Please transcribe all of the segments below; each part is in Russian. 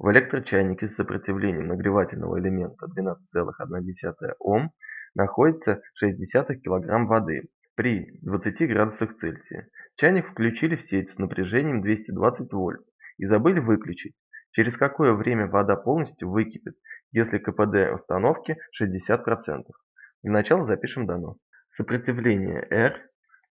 В электрочайнике с сопротивлением нагревательного элемента 12,1 Ом находится 0,6 кг воды при 20 градусах Цельсия. Чайник включили в сеть с напряжением 220 вольт и забыли выключить. Через какое время вода полностью выкипит, если КПД установки 60%? Для начала запишем дано. Сопротивление R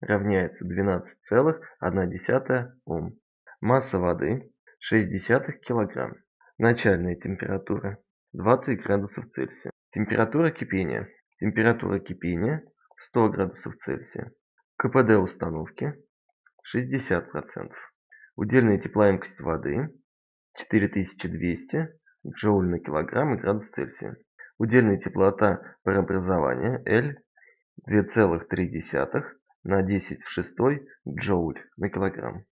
равняется 12,1 Ом. Масса воды 0,6 кг. Начальная температура 20 градусов Цельсия. Температура кипения. Температура кипения 100 градусов Цельсия. КПД установки 60%. Удельная теплоемкость воды 4200 джоуль на килограмм и градус Цельсия. Удельная теплота преобразования L 2,3 на 10 в 6 джоуль на килограмм.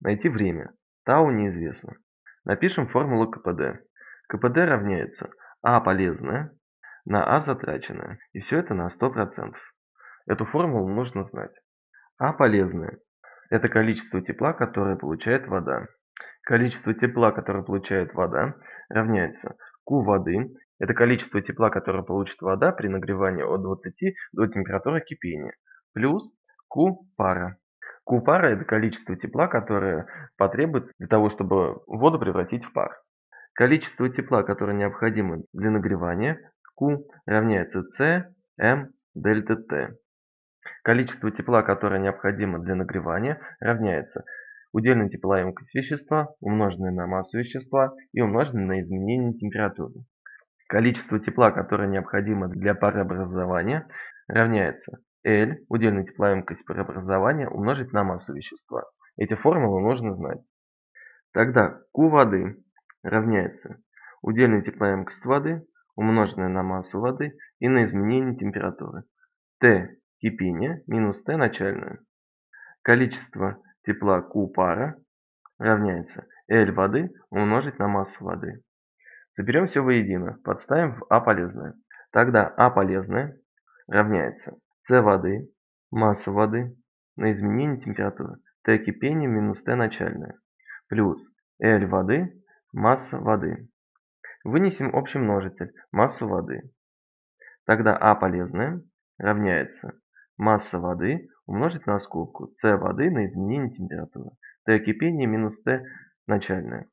Найти время. Тау неизвестно. Напишем формулу КПД. КПД равняется А полезное на А затраченное. И все это на 100%. Эту формулу нужно знать. А полезное – это количество тепла, которое получает вода. Количество тепла, которое получает вода, равняется Q воды – это количество тепла, которое получит вода при нагревании от 20 до температуры кипения, плюс Q пара. Q пара – это количество тепла, которое потребуется для того, чтобы воду превратить в пар. Количество тепла, которое необходимо для нагревания, Q равняется C M дельта T. Количество тепла, которое необходимо для нагревания, равняется удельная теплоемкость вещества, умноженное на массу вещества и умноженное на изменение температуры. Количество тепла, которое необходимо для парообразования, равняется L, удельная теплоемкость парообразования, умножить на массу вещества. Эти формулы нужно знать. Тогда Q воды равняется удельная теплоемкость воды, умноженная на массу воды и на изменение температуры. Т кипения минус Т начальное. Количество тепла Q пара равняется L воды умножить на массу воды. Соберем все воедино, подставим в А полезное. Тогда А полезное равняется С воды, масса воды на изменение температуры, Т кипения минус Т начальное, плюс L воды, масса воды. Вынесем общий множитель, массу воды. Тогда А полезное равняется масса воды умножить на скобку С воды на изменение температуры, Т кипения минус Т начальное,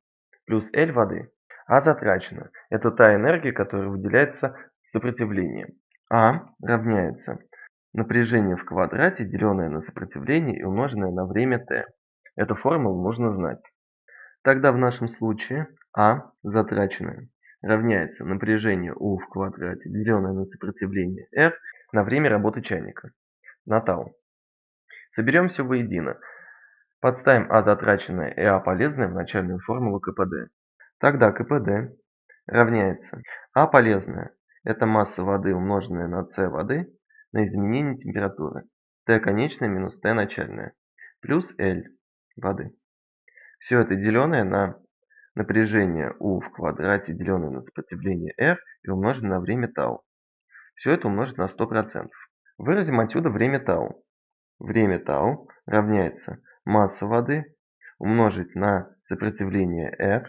плюс L воды. А затрачено – это та энергия, которая выделяется сопротивлением. А равняется напряжение в квадрате, деленное на сопротивление и умноженное на время t. Эту формулу нужно знать. Тогда в нашем случае А затраченное равняется напряжению U в квадрате, деленное на сопротивление R на время работы чайника, на тау. Соберем все воедино. Подставим А затраченное и А полезное в начальную формулу КПД. Тогда КПД равняется А полезное – это масса воды умноженная на С воды на изменение температуры, Т конечная минус Т начальная, плюс L воды. Все это деленное на напряжение U в квадрате, деленное на сопротивление R и умноженное на время тау. Все это умножить на 100%. Выразим отсюда время тау. Время тау равняется масса воды умножить на сопротивление R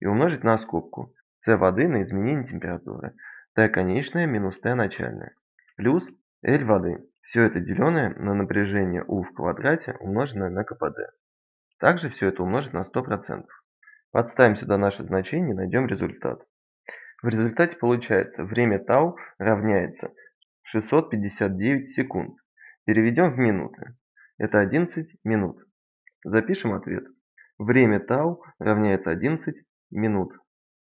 и умножить на скобку С воды на изменение температуры, Т конечная минус Т начальная, плюс L воды. Все это деленное на напряжение U в квадрате, умноженное на КПД. Также все это умножить на 100%. Подставим сюда наше значение и найдем результат. В результате получается время тау равняется 659 секунд. Переведем в минуты. Это 11 минут. Запишем ответ. Время тау равняется 11 минут.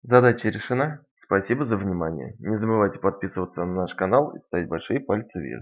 Задача решена. Спасибо за внимание. Не забывайте подписываться на наш канал и ставить большие пальцы вверх.